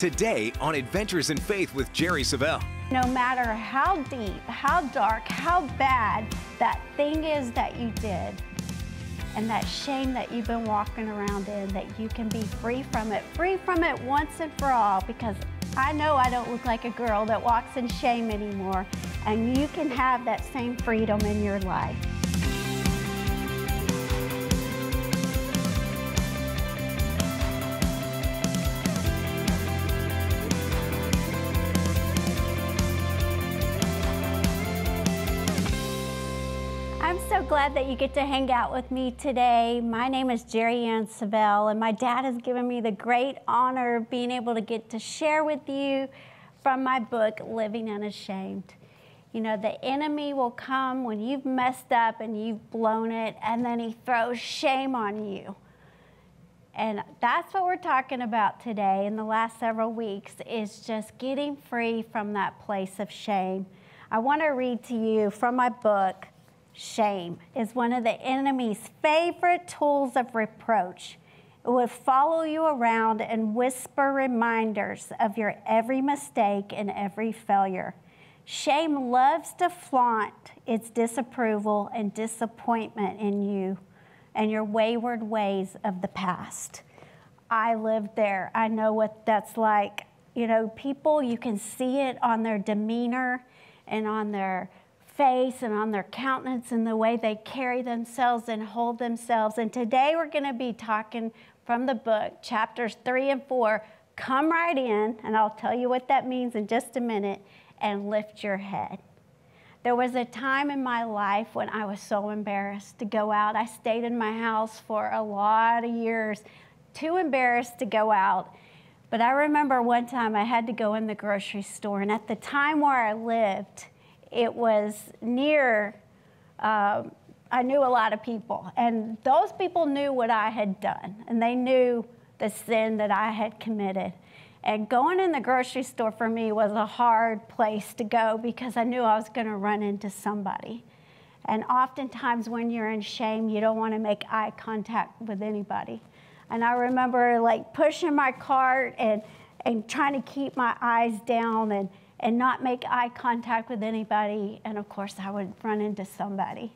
Today on Adventures in Faith with Jerry Savelle. No matter how deep, how dark, how bad that thing is that you did, and that shame that you've been walking around in, that you can be free from it, free from it once and for all, because I know I don't look like a girl that walks in shame anymore, and you can have that same freedom in your life. Glad that you get to hang out with me today. My name is Jerriann Savelle, and my dad has given me the great honor of being able to get to share with you from my book, Living Unashamed. You know, the enemy will come when you've messed up and you've blown it, and then he throws shame on you. And that's what we're talking about today in the last several weeks is just getting free from that place of shame. I want to read to you from my book, Shame is one of the enemy's favorite tools of reproach. It will follow you around and whisper reminders of your every mistake and every failure. Shame loves to flaunt its disapproval and disappointment in you and your wayward ways of the past. I lived there. I know what that's like. You know, people, you can see it on their demeanor and on their face and on their countenance and the way they carry themselves and hold themselves. And today we're going to be talking from the book, chapters three and four. Come right in, and I'll tell you what that means in just a minute, and lift your head. There was a time in my life when I was so embarrassed to go out. I stayed in my house for a lot of years, too embarrassed to go out. But I remember one time I had to go in the grocery store, and at the time where I lived, it was near, uh, I knew a lot of people, and those people knew what I had done, and they knew the sin that I had committed. And going in the grocery store for me was a hard place to go because I knew I was going to run into somebody. And oftentimes, when you're in shame, you don't want to make eye contact with anybody. And I remember like pushing my cart and, and trying to keep my eyes down and, and not make eye contact with anybody. And of course, I would run into somebody.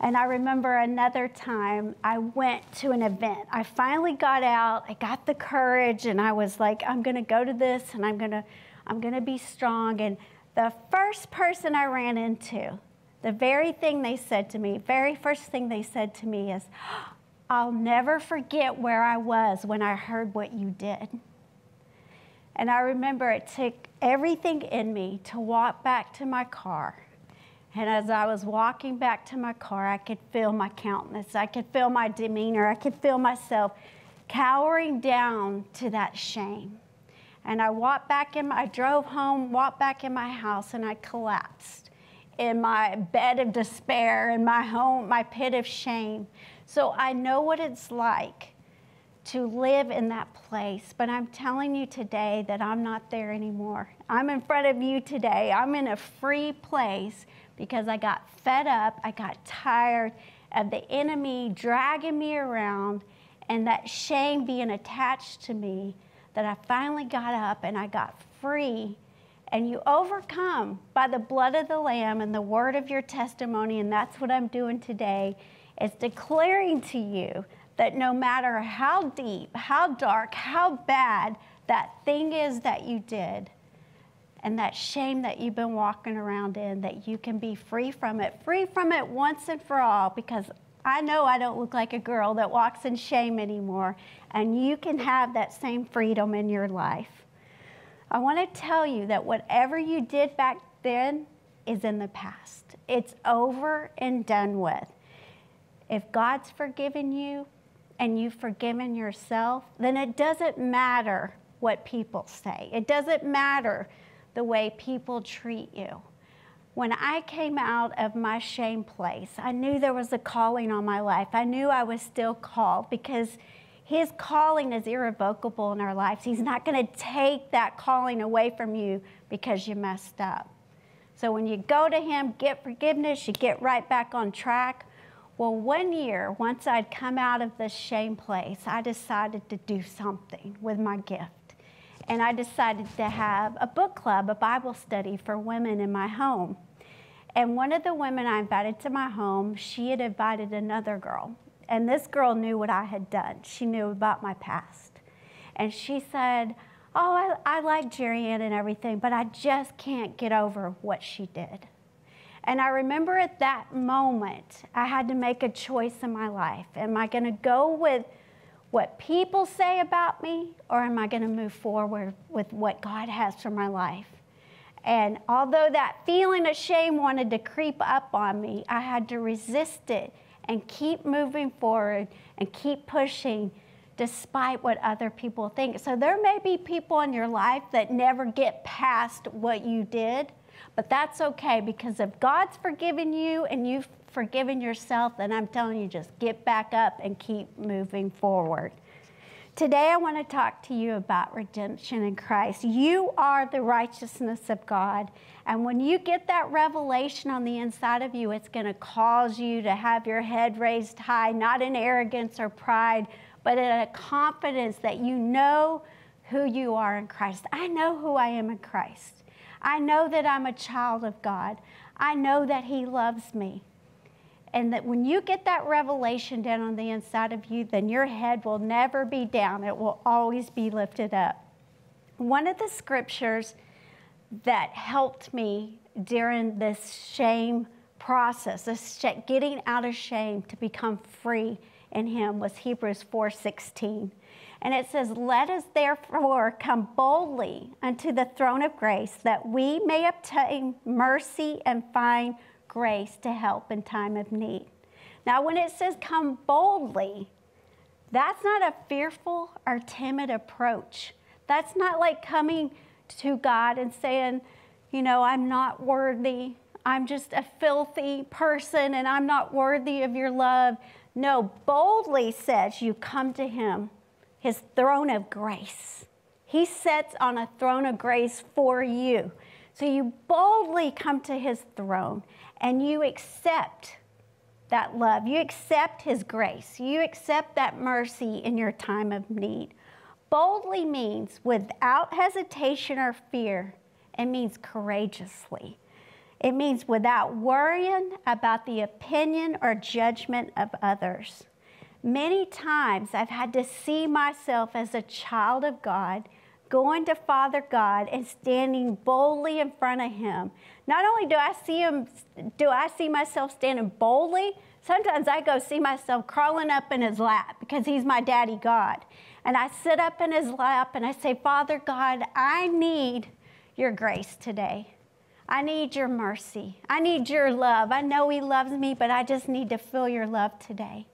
And I remember another time I went to an event. I finally got out, I got the courage, and I was like, I'm gonna go to this and I'm gonna, I'm gonna be strong. And the first person I ran into, the very thing they said to me, very first thing they said to me is, I'll never forget where I was when I heard what you did. And I remember it took everything in me to walk back to my car. And as I was walking back to my car, I could feel my countenance, I could feel my demeanor, I could feel myself cowering down to that shame. And I walked back in, I drove home, walked back in my house, and I collapsed in my bed of despair, in my home, my pit of shame. So I know what it's like to live in that place. But I'm telling you today that I'm not there anymore. I'm in front of you today. I'm in a free place because I got fed up, I got tired of the enemy dragging me around and that shame being attached to me that I finally got up and I got free. And you overcome by the blood of the Lamb and the word of your testimony. And that's what I'm doing today is declaring to you that no matter how deep, how dark, how bad that thing is that you did, and that shame that you've been walking around in, that you can be free from it, free from it once and for all, because I know I don't look like a girl that walks in shame anymore, and you can have that same freedom in your life. I want to tell you that whatever you did back then is in the past. It's over and done with. If God's forgiven you, and you've forgiven yourself, then it doesn't matter what people say. It doesn't matter the way people treat you. When I came out of my shame place, I knew there was a calling on my life. I knew I was still called because His calling is irrevocable in our lives. He's not going to take that calling away from you because you messed up. So when you go to Him, get forgiveness, you get right back on track. Well, one year, once I'd come out of this shame place, I decided to do something with my gift. and I decided to have a book club, a Bible study for women in my home. And one of the women I invited to my home, she had invited another girl. And this girl knew what I had done. She knew about my past. And she said, Oh, I, I like Jerriann and everything, but I just can't get over what she did. And I remember at that moment, I had to make a choice in my life. Am I going to go with what people say about me, or am I going to move forward with what God has for my life? And although that feeling of shame wanted to creep up on me, I had to resist it and keep moving forward and keep pushing despite what other people think. So there may be people in your life that never get past what you did, but that's okay because if God's forgiven you and you've forgiven yourself, then I'm telling you, just get back up and keep moving forward. Today, I want to talk to you about redemption in Christ. You are the righteousness of God. And when you get that revelation on the inside of you, it's going to cause you to have your head raised high, not in arrogance or pride, but in a confidence that you know who you are in Christ. I know who I am in Christ. I know that I'm a child of God. I know that He loves me. And that when you get that revelation down on the inside of you, then your head will never be down, it will always be lifted up. One of the scriptures that helped me during this shame process, this getting out of shame to become free in him was Hebrews 4:16. And it says, "Let us therefore come boldly unto the throne of grace that we may obtain mercy and find grace to help in time of need." Now, when it says come boldly, that's not a fearful or timid approach. That's not like coming to God and saying, you know, I'm not worthy. I'm just a filthy person and I'm not worthy of your love. No, boldly says you come to him, his throne of grace. He sits on a throne of grace for you. So you boldly come to his throne and you accept that love. You accept his grace. You accept that mercy in your time of need. Boldly means without hesitation or fear, it means courageously. It means without worrying about the opinion or judgment of others. Many times I've had to see myself as a child of God, going to Father God and standing boldly in front of Him. Not only do I see Him, do I see myself standing boldly, sometimes I go see myself crawling up in His lap because He's my daddy God. And I sit up in His lap and I say, Father God, I need your grace today. I need your mercy. I need your love. I know He loves me, but I just need to feel your love today.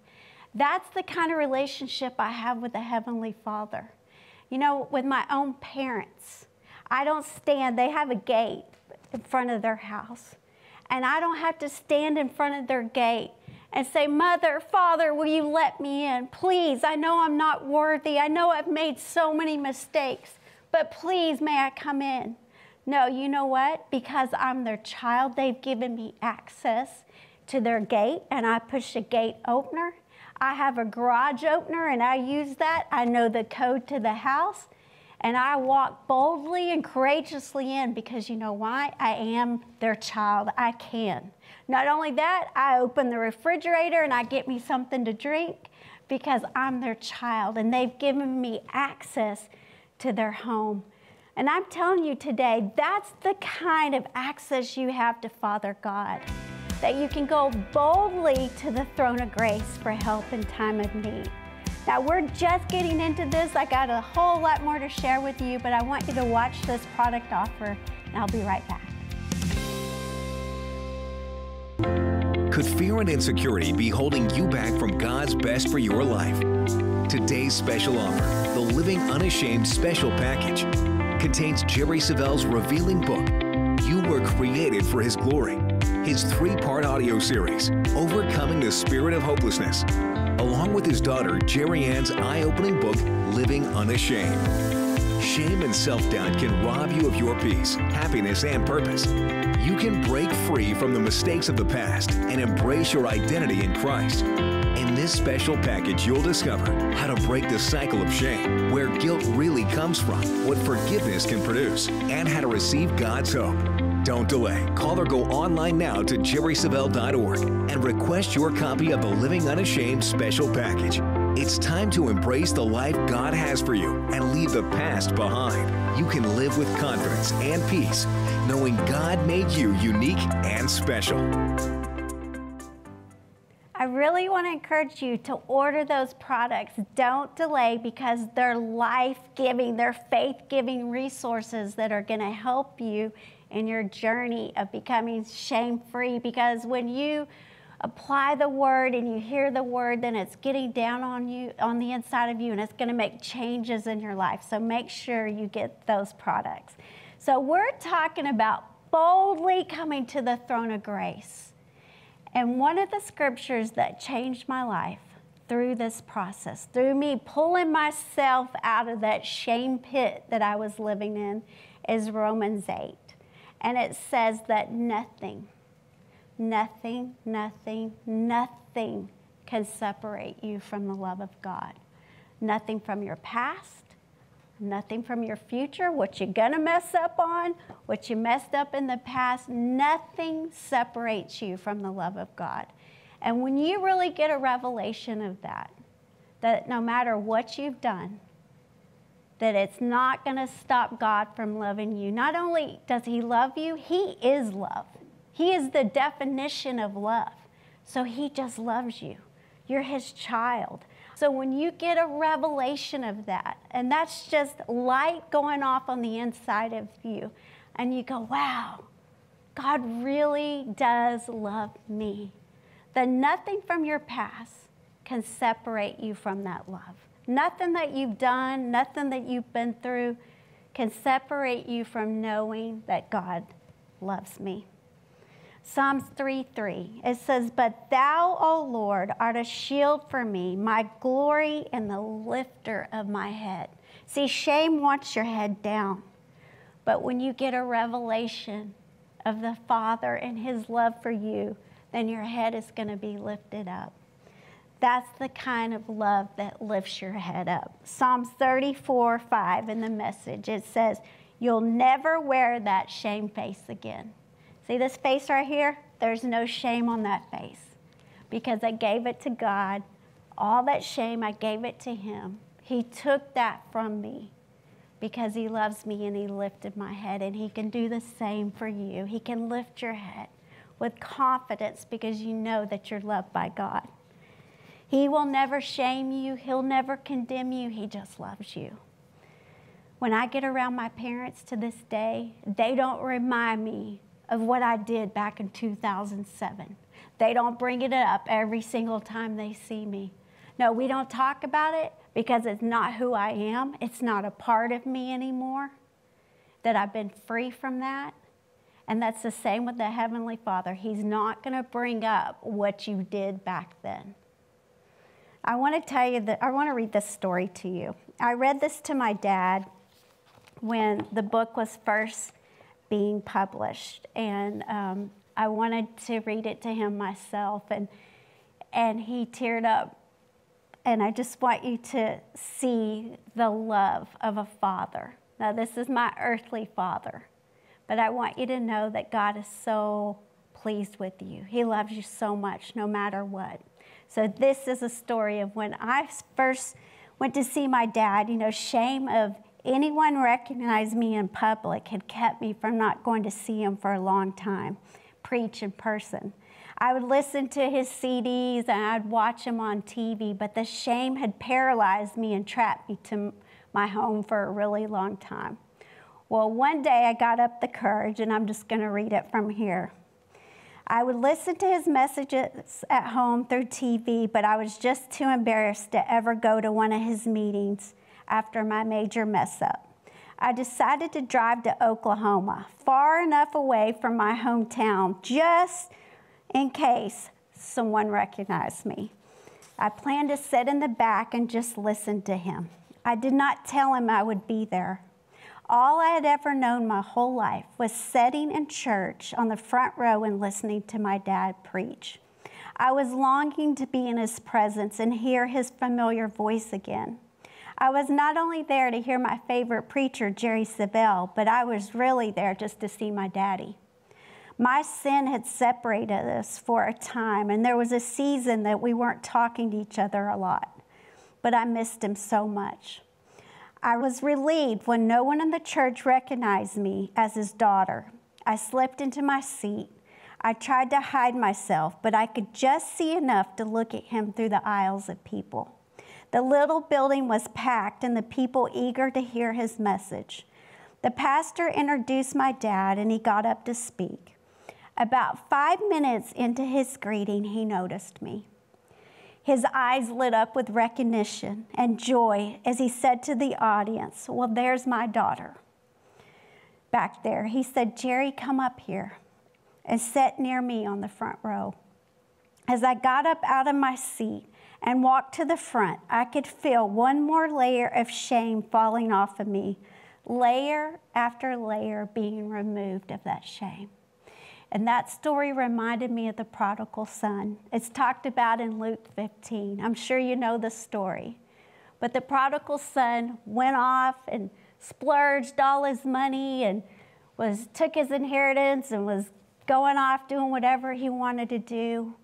That's the kind of relationship I have with the Heavenly Father. You know, with my own parents, I don't stand, they have a gate in front of their house. And I don't have to stand in front of their gate and say, Mother, Father, will you let me in? Please, I know I'm not worthy. I know I've made so many mistakes, but please, may I come in? No, you know what? Because I'm their child, they've given me access to their gate, and I push a gate opener. I have a garage opener, and I use that. I know the code to the house, and I walk boldly and courageously in because you know why? I am their child. I can. Not only that, I open the refrigerator and I get me something to drink because I'm their child, and they've given me access to their home. And I'm telling you today, that's the kind of access you have to Father God, that you can go boldly to the throne of grace for help in time of need. Now, we're just getting into this. I got a whole lot more to share with you, but I want you to watch this product offer, and I'll be right back. Could fear and insecurity be holding you back from God's best for your life? Today's special offer, the Living Unashamed Special Package contains Jerry Savelle's revealing book, You Were Created for His Glory, his three part audio series, Overcoming the Spirit of Hopelessness, along with his daughter, Jerriann's eye opening book, Living Unashamed. Shame and self doubt can rob you of your peace, happiness, and purpose. You can break free from the mistakes of the past and embrace your identity in Christ. In this special package, you'll discover how to break the cycle of shame, where guilt really comes from, what forgiveness can produce, and how to receive God's hope. Don't delay. Call or go online now to jerrysavelle.org and request your copy of the Living Unashamed special package. It's time to embrace the life God has for you and leave the past behind. You can live with confidence and peace, knowing God made you unique and special. I really want to encourage you to order those products. Don't delay because they're life giving, they're faith giving resources that are going to help you in your journey of becoming shame free. Because when you apply the word and you hear the word, then it's getting down on you, on the inside of you, and it's going to make changes in your life. So make sure you get those products. So we're talking about boldly coming to the throne of grace. And one of the scriptures that changed my life through this process, through me pulling myself out of that shame pit that I was living in, is Romans 8. And it says that nothing, nothing, nothing, nothing can separate you from the love of God. Nothing from your past, nothing from your future, what you're gonna mess up on, what you messed up in the past. Nothing separates you from the love of God. And when you really get a revelation of that, that no matter what you've done, that it's not going to stop God from loving you. Not only does He love you, He is love. He is the definition of love. So He just loves you. You're His child. So when you get a revelation of that, and that's just light going off on the inside of you, and you go, wow, God really does love me, then nothing from your past can separate you from that love. Nothing that you've done, nothing that you've been through can separate you from knowing that God loves me. Psalms 3 3. It says, But thou, O Lord, art a shield for me, my glory and the lifter of my head. See, shame wants your head down. But when you get a revelation of the Father and His love for you, then your head is going to be lifted up. That's the kind of love that lifts your head up. Psalms 34 5 in the message, it says, You'll never wear that shame face again. See this face right here? There's no shame on that face because I gave it to God. All that shame, I gave it to Him. He took that from me because He loves me and He lifted my head. And He can do the same for you. He can lift your head with confidence because you know that you're loved by God. He will never shame you, He'll never condemn you. He just loves you. When I get around my parents to this day, they don't remind me of what I did back in 2007. They don't bring it up every single time they see me. No, we don't talk about it because it's not who I am. It's not a part of me anymore. That I've been free from that. And that's the same with the Heavenly Father. He's not going to bring up what you did back then. I want to tell you that I want to read this story to you. I read this to my dad when the book was first being published. And um, I wanted to read it to him myself, and, and he teared up. And I just want you to see the love of a father. Now, this is my earthly father, but I want you to know that God is so pleased with you. He loves you so much, no matter what. So, this is a story of when I first went to see my dad, you know, shame of anyone recognize me in public had kept me from not going to see him for a long time, preach in person. I would listen to his CDs and I'd watch him on TV, but the shame had paralyzed me and trapped me to my home for a really long time. Well, one day I got up the courage, and I'm just going to read it from here. I would listen to his messages at home through TV, but I was just too embarrassed to ever go to one of his meetings after my major mess up. I decided to drive to Oklahoma, far enough away from my hometown, just in case someone recognized me. I planned to sit in the back and just listen to him. I did not tell him I would be there. All I had ever known my whole life was sitting in church on the front row and listening to my dad preach. I was longing to be in his presence and hear his familiar voice again. I was not only there to hear my favorite preacher, Jerry Savelle, but I was really there just to see my daddy. My sin had separated us for a time, and there was a season that we weren't talking to each other a lot, but I missed him so much. I was relieved when no one in the church recognized me as his daughter. I slipped into my seat. I tried to hide myself, but I could just see enough to look at him through the aisles of people. The little building was packed and the people eager to hear his message. The pastor introduced my dad and he got up to speak. About five minutes into his greeting, he noticed me. His eyes lit up with recognition and joy as he said to the audience, Well, there's my daughter. Back there, he said, Jerry, come up here and sit near me on the front row. As I got up out of my seat and walked to the front, I could feel one more layer of shame falling off of me, layer after layer being removed of that shame. And that story reminded me of the prodigal son. It's talked about in Luke 15. I'm sure you know the story. But the prodigal son went off and splurged all his money and was took his inheritance and was going off doing whatever he wanted to do.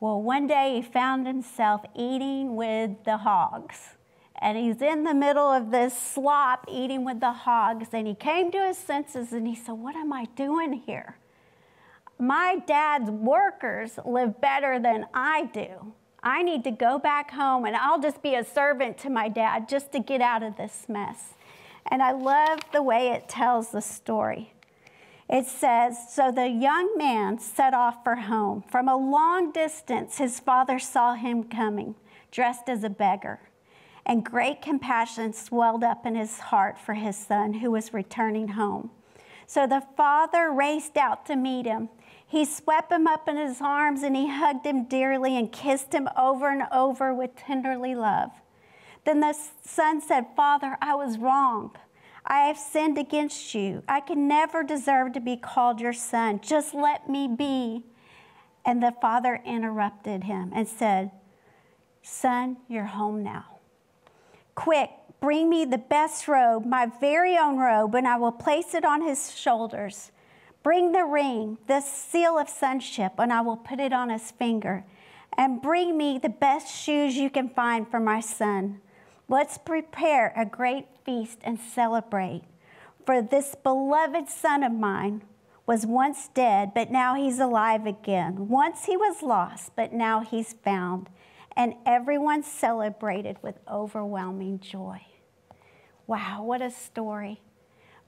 Well, one day he found himself eating with the hogs. And he's in the middle of this slop eating with the hogs. And he came to his senses and he said, What am I doing here? My dad's workers live better than I do. I need to go back home and I'll just be a servant to my dad just to get out of this mess. And I love the way it tells the story. It says, So the young man set off for home. From a long distance, his father saw him coming, dressed as a beggar. And great compassion swelled up in his heart for his son who was returning home. So the father raced out to meet him he swept him up in his arms and he hugged him dearly and kissed him over and over with tenderly love. Then the son said, Father, I was wrong. I have sinned against you. I can never deserve to be called your son. Just let me be. And the father interrupted him and said, Son, you're home now. Quick, bring me the best robe, my very own robe, and I will place it on his shoulders. Bring the ring, the seal of sonship, and I will put it on his finger. And bring me the best shoes you can find for my son. Let's prepare a great feast and celebrate. For this beloved son of mine was once dead, but now he's alive again. Once he was lost, but now he's found. And everyone celebrated with overwhelming joy. Wow, what a story.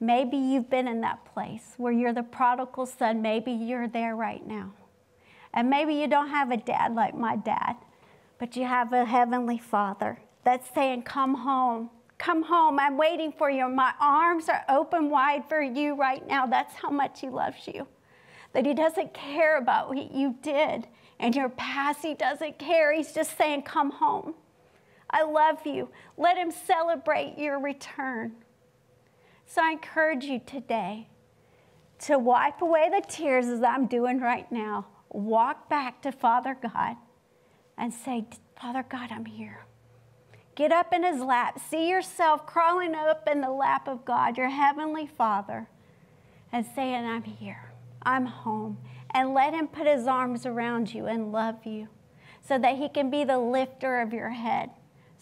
Maybe you've been in that place where you're the prodigal son. Maybe you're there right now. And maybe you don't have a dad like my dad, but you have a heavenly father that's saying, Come home. Come home. I'm waiting for you. My arms are open wide for you right now. That's how much he loves you. That he doesn't care about what you did and your past. He doesn't care. He's just saying, Come home. I love you. Let him celebrate your return. So I encourage you today to wipe away the tears as I'm doing right now. Walk back to Father God and say, Father God, I'm here. Get up in his lap. See yourself crawling up in the lap of God, your heavenly Father, and saying, I'm here. I'm home. And let him put his arms around you and love you so that he can be the lifter of your head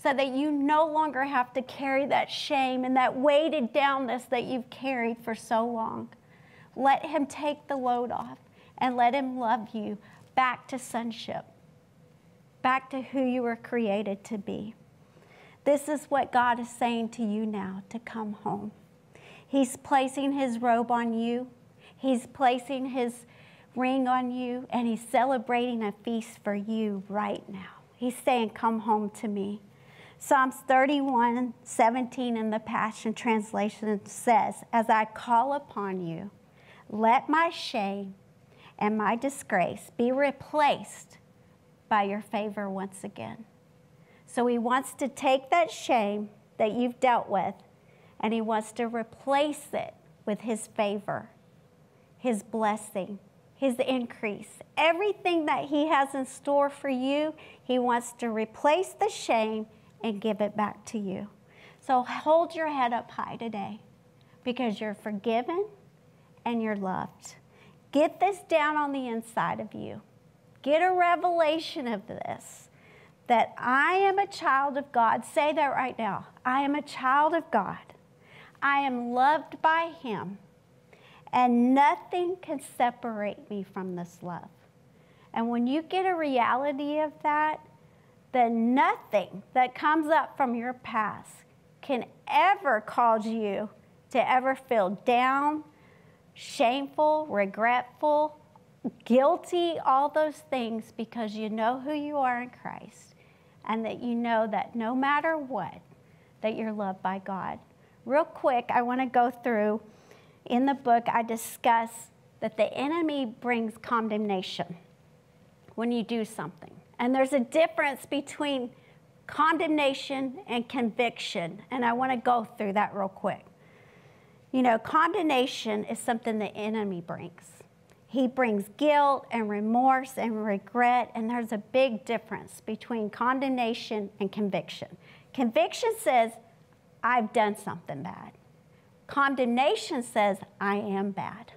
so that you no longer have to carry that shame and that weighted downness that you've carried for so long. Let Him take the load off and let Him love you back to sonship, back to who you were created to be. This is what God is saying to you now to come home. He's placing His robe on you, He's placing His ring on you, and He's celebrating a feast for you right now. He's saying, Come home to me. Psalms 31 17 in the Passion Translation says, As I call upon you, let my shame and my disgrace be replaced by your favor once again. So he wants to take that shame that you've dealt with and he wants to replace it with his favor, his blessing, His increase. Everything that He has in store for you, He wants to replace the shame and give it back to you. So hold your head up high today because you're forgiven and you're loved. Get this down on the inside of you. Get a revelation of this that I am a child of God. Say that right now. I am a child of God. I am loved by Him, and nothing can separate me from this love. And when you get a reality of that, then nothing that comes up from your past can ever cause you to ever feel down, shameful, regretful, guilty, all those things because you know who you are in Christ and that you know that no matter what, that you're loved by God. Real quick, I want to go through in the book, I discuss that the enemy brings condemnation when you do something. And there's a difference between condemnation and conviction. And I want to go through that real quick. You know, condemnation is something the enemy brings. He brings guilt and remorse and regret, and there's a big difference between condemnation and conviction. Conviction says, I've done something bad. Condemnation says, I am bad.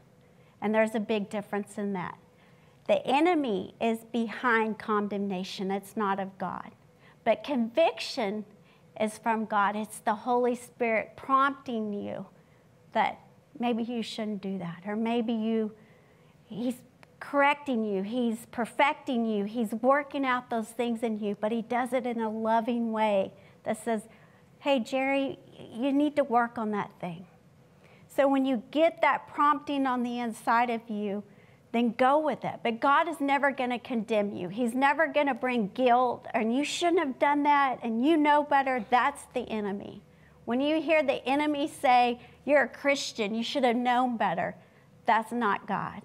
And there's a big difference in that. The enemy is behind condemnation, it's not of God. But conviction is from God. It's the Holy Spirit prompting you that maybe you shouldn't do that, or maybe you, He's correcting you, He's perfecting you, He's working out those things in you, but He does it in a loving way that says, hey, Jerry, you need to work on that thing. So when you get that prompting on the inside of you, then go with it. But God is never going to condemn you. He's never going to bring guilt, and you shouldn't have done that, and you know better. That's the enemy. When you hear the enemy say, You're a Christian, you should have known better, that's not God.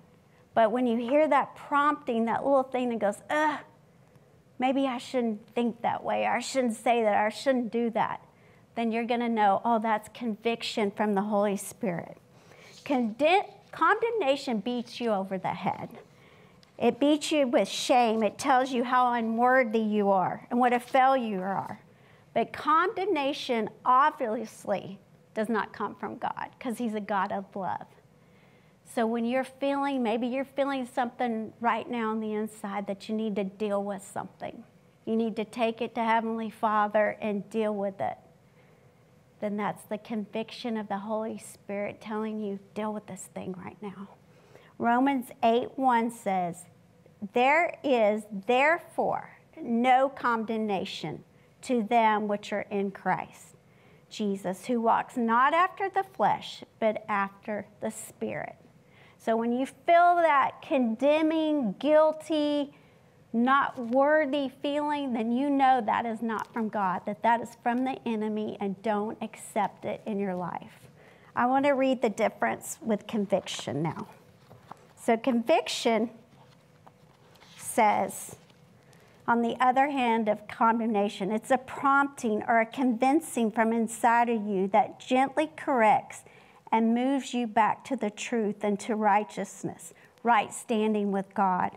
But when you hear that prompting, that little thing that goes, Ugh, maybe I shouldn't think that way, or I shouldn't say that, or I shouldn't do that, then you're going to know, oh, that's conviction from the Holy Spirit. Conden- condemnation beats you over the head. It beats you with shame. It tells you how unworthy you are and what a failure you are. But condemnation obviously does not come from God because He's a God of love. So when you're feeling, maybe you're feeling something right now on the inside that you need to deal with something, you need to take it to Heavenly Father and deal with it then that's the conviction of the Holy Spirit telling you, deal with this thing right now. Romans 8 1 says, There is therefore no condemnation to them which are in Christ Jesus, who walks not after the flesh, but after the Spirit. So when you feel that condemning, guilty, not worthy feeling, then you know that is not from God, that that is from the enemy, and don't accept it in your life. I want to read the difference with conviction now. So, conviction says, on the other hand, of condemnation, it's a prompting or a convincing from inside of you that gently corrects and moves you back to the truth and to righteousness, right standing with God.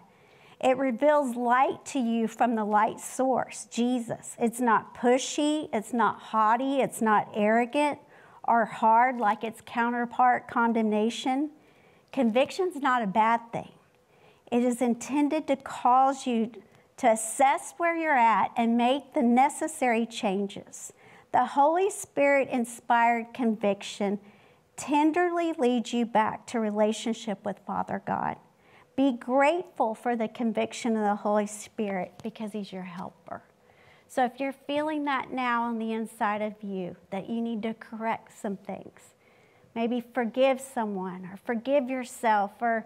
It reveals light to you from the light source, Jesus. It's not pushy, it's not haughty, it's not arrogant or hard like its counterpart, condemnation. Conviction's not a bad thing. It is intended to cause you to assess where you're at and make the necessary changes. The Holy Spirit inspired conviction tenderly leads you back to relationship with Father God. Be grateful for the conviction of the Holy Spirit because He's your helper. So if you're feeling that now on the inside of you, that you need to correct some things, maybe forgive someone or forgive yourself or,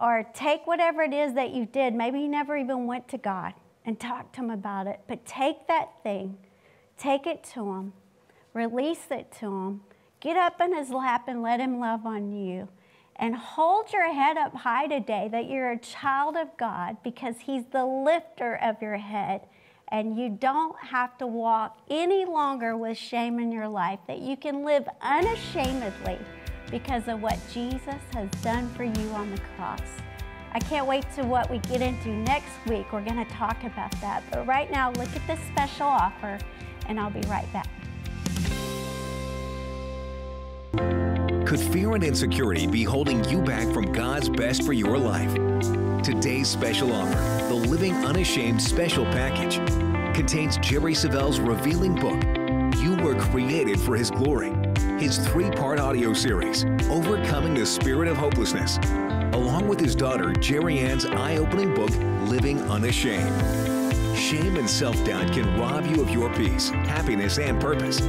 or take whatever it is that you did. Maybe you never even went to God and talked to Him about it, but take that thing, take it to Him, release it to Him, get up in His lap and let Him love on you and hold your head up high today that you're a child of God because He's the lifter of your head. And you don't have to walk any longer with shame in your life, that you can live unashamedly because of what Jesus has done for you on the cross. I can't wait to what we get into next week. We're going to talk about that. But right now, look at this special offer, and I'll be right back. Could fear and insecurity be holding you back from God's best for your life? Today's special offer, the Living Unashamed Special Package, contains Jerry Savelle's revealing book, You Were Created for His Glory, his three part audio series, Overcoming the Spirit of Hopelessness, along with his daughter Jerriann's eye opening book, Living Unashamed. Shame and self doubt can rob you of your peace, happiness, and purpose.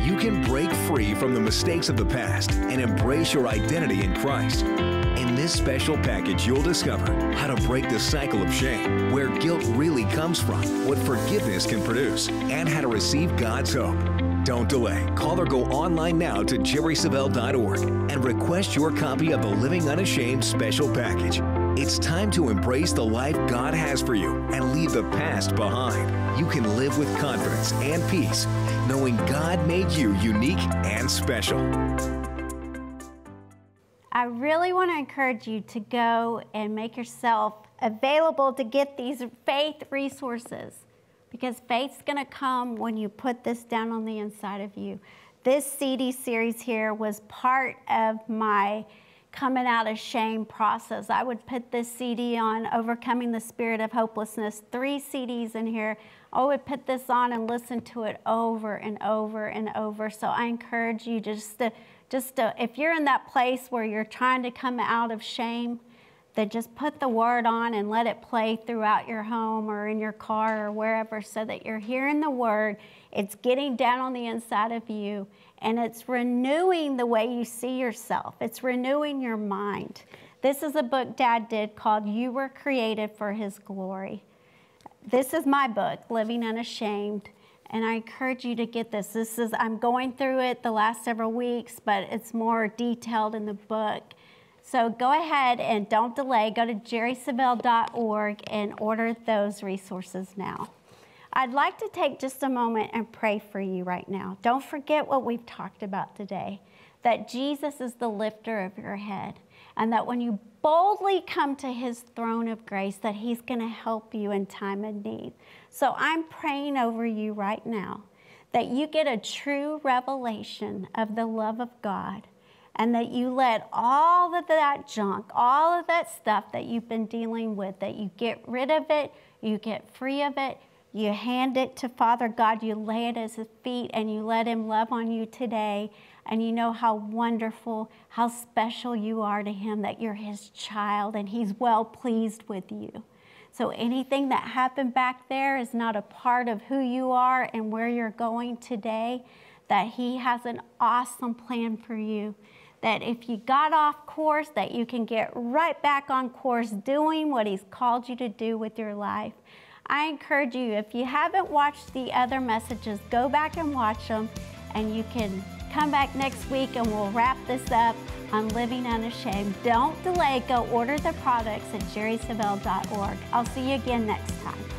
You can break free from the mistakes of the past and embrace your identity in Christ. In this special package, you'll discover how to break the cycle of shame, where guilt really comes from, what forgiveness can produce, and how to receive God's hope. Don't delay. Call or go online now to jerrysavelle.org and request your copy of the Living Unashamed special package. It's time to embrace the life God has for you and leave the past behind. You can live with confidence and peace, knowing God made you unique and special. I really want to encourage you to go and make yourself available to get these faith resources because faith's going to come when you put this down on the inside of you. This CD series here was part of my coming out of shame process. I would put this CD on, Overcoming the Spirit of Hopelessness, three CDs in here. I would put this on and listen to it over and over and over. So I encourage you just to, just to, if you're in that place where you're trying to come out of shame, then just put the word on and let it play throughout your home or in your car or wherever so that you're hearing the word. It's getting down on the inside of you and it's renewing the way you see yourself. It's renewing your mind. This is a book Dad did called You Were Created for His Glory. This is my book, Living Unashamed, and I encourage you to get this. This is I'm going through it the last several weeks, but it's more detailed in the book. So go ahead and don't delay. Go to jerrysavelle.org and order those resources now. I'd like to take just a moment and pray for you right now. Don't forget what we've talked about today that Jesus is the lifter of your head, and that when you boldly come to his throne of grace, that he's going to help you in time of need. So I'm praying over you right now that you get a true revelation of the love of God and that you let all of that junk, all of that stuff that you've been dealing with, that you get rid of it, you get free of it, you hand it to Father God, you lay it at His feet, and you let Him love on you today. And you know how wonderful, how special you are to Him, that you're His child and He's well pleased with you. So anything that happened back there is not a part of who you are and where you're going today, that He has an awesome plan for you. That if you got off course, that you can get right back on course doing what He's called you to do with your life. I encourage you, if you haven't watched the other messages, go back and watch them, and you can come back next week and we'll wrap this up on Living Unashamed. Don't delay, go order the products at jerrysavelle.org. I'll see you again next time.